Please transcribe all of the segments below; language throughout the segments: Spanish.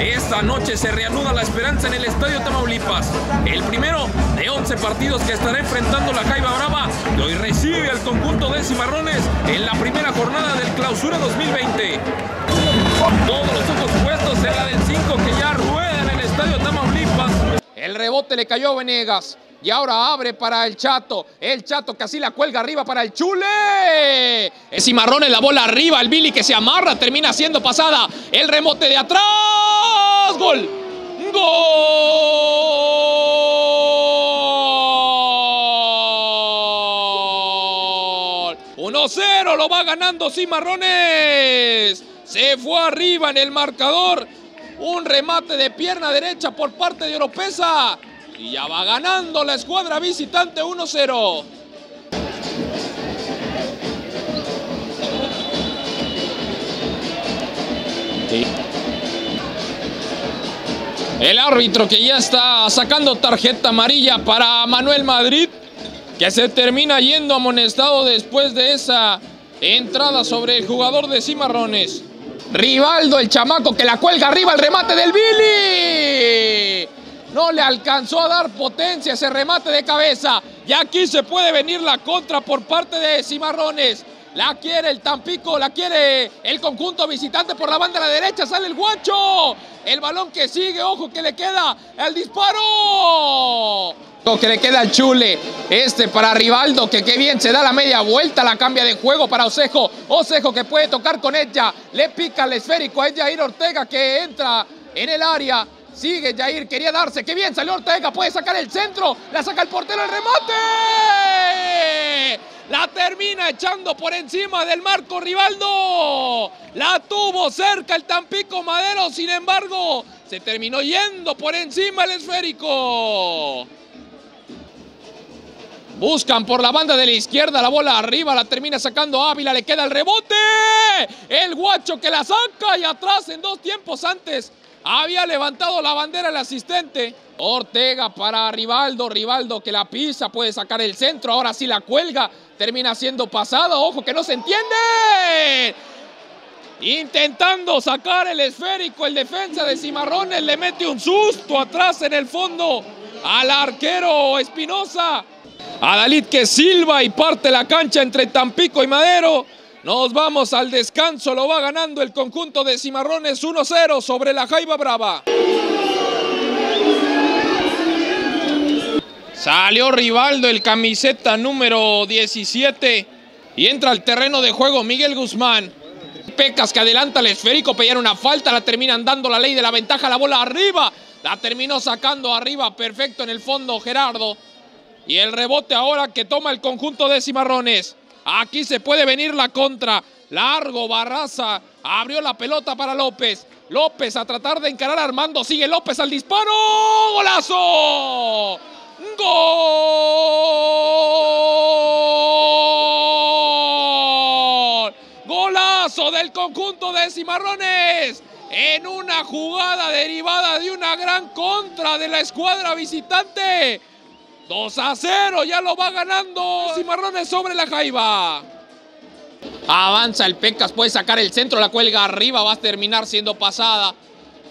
Esta noche se reanuda la esperanza en el Estadio Tamaulipas. El primero de 11 partidos que estará enfrentando la Jaiba Brava, que hoy recibe al conjunto de Cimarrones en la primera jornada del Clausura 2020. Todos los ojos puestos en la del 5 que ya rueda en el Estadio Tamaulipas. El rebote le cayó a Venegas. Y ahora abre para el Chato. El Chato que así la cuelga arriba para el Chule. Es la bola arriba. El Billy que se amarra. Termina siendo pasada. El remote de atrás. Gol. Gol. 1-0 lo va ganando Cimarrones. Se fue arriba en el marcador. Un remate de pierna derecha por parte de Oropesa. Y ya va ganando la escuadra visitante 1-0. El árbitro que ya está sacando tarjeta amarilla para Manuel Madrid, que se termina yendo amonestado después de esa entrada sobre el jugador de Cimarrones. Rivaldo, el chamaco que la cuelga arriba, el remate del Billy. No le alcanzó a dar potencia ese remate de cabeza. Y aquí se puede venir la contra por parte de Cimarrones. La quiere el Tampico, la quiere el conjunto visitante por la banda de la derecha. Sale el guacho. El balón que sigue, ojo que le queda el disparo. Que le queda al Chule. Este para Rivaldo, que qué bien se da la media vuelta, la cambia de juego para Osejo. Osejo que puede tocar con ella. Le pica el esférico a Jair Ortega que entra en el área. Sigue Jair, quería darse. Qué bien salió Ortega. Puede sacar el centro. La saca el portero, el remate. La termina echando por encima del marco Rivaldo. La tuvo cerca el Tampico Madero. Sin embargo, se terminó yendo por encima el esférico. Buscan por la banda de la izquierda la bola arriba, la termina sacando Ávila, le queda el rebote. El guacho que la saca y atrás en dos tiempos antes había levantado la bandera el asistente. Ortega para Rivaldo, Rivaldo que la pisa, puede sacar el centro, ahora sí la cuelga, termina siendo pasada, ojo que no se entiende. Intentando sacar el esférico, el defensa de Cimarrones le mete un susto atrás en el fondo al arquero Espinosa. Adalid que silba y parte la cancha entre Tampico y Madero. Nos vamos al descanso, lo va ganando el conjunto de Cimarrones 1-0 sobre la Jaiba Brava. Salió Rivaldo, el camiseta número 17. Y entra al terreno de juego Miguel Guzmán. Pecas que adelanta el esférico, pedían una falta, la terminan dando la ley de la ventaja, la bola arriba. La terminó sacando arriba, perfecto en el fondo Gerardo. Y el rebote ahora que toma el conjunto de Cimarrones. Aquí se puede venir la contra. Largo, Barraza. Abrió la pelota para López. López a tratar de encarar Armando. Sigue López al disparo. ¡Golazo! ¡Gol! Golazo del conjunto de Cimarrones. En una jugada derivada de una gran contra de la escuadra visitante. 2 a 0, ya lo va ganando Cimarrones sobre la Jaiba. Avanza el Pecas, puede sacar el centro, la cuelga arriba, va a terminar siendo pasada.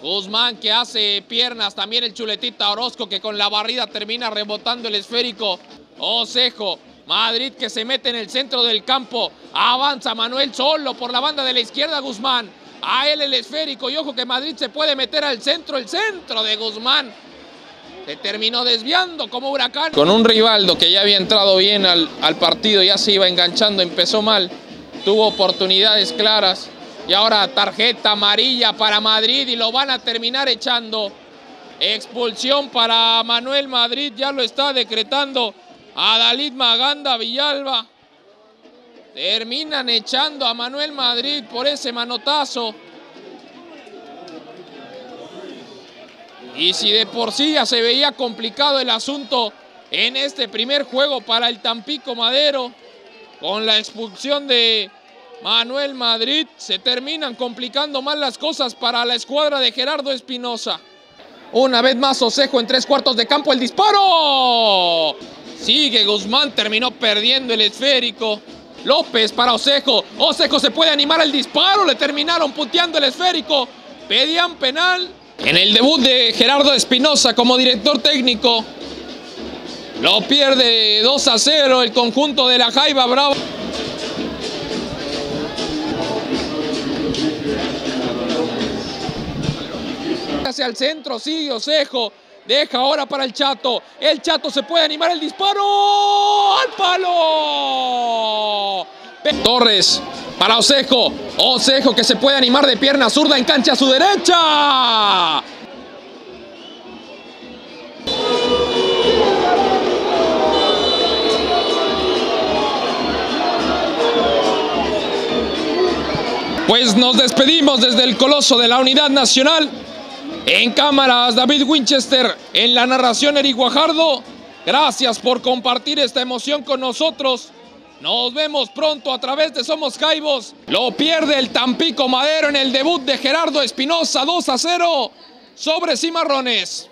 Guzmán que hace piernas, también el chuletita Orozco que con la barrida termina rebotando el esférico. Osejo, Madrid que se mete en el centro del campo. Avanza Manuel solo por la banda de la izquierda Guzmán. A él el esférico y ojo que Madrid se puede meter al centro, el centro de Guzmán. Se terminó desviando como huracán. Con un Rivaldo que ya había entrado bien al, al partido, ya se iba enganchando, empezó mal. Tuvo oportunidades claras. Y ahora tarjeta amarilla para Madrid y lo van a terminar echando. Expulsión para Manuel Madrid, ya lo está decretando Adalid Maganda Villalba. Terminan echando a Manuel Madrid por ese manotazo. Y si de por sí ya se veía complicado el asunto en este primer juego para el Tampico Madero, con la expulsión de Manuel Madrid, se terminan complicando más las cosas para la escuadra de Gerardo Espinosa. Una vez más Osejo en tres cuartos de campo, el disparo. Sigue Guzmán, terminó perdiendo el esférico. López para Osejo. Osejo se puede animar al disparo. Le terminaron punteando el esférico. Pedían penal. En el debut de Gerardo Espinosa como director técnico. Lo pierde 2 a 0 el conjunto de la Jaiba Bravo. Hacia el centro, sigue Osejo. Deja ahora para el Chato. El Chato se puede animar el disparo. ¡Al palo! Torres para Osejo. Osejo que se puede animar de pierna zurda en cancha a su derecha. Pues nos despedimos desde el Coloso de la Unidad Nacional. En cámaras, David Winchester. En la narración, Eric Guajardo. Gracias por compartir esta emoción con nosotros. Nos vemos pronto a través de Somos Caibos. Lo pierde el Tampico Madero en el debut de Gerardo Espinosa 2 a 0 sobre Cimarrones.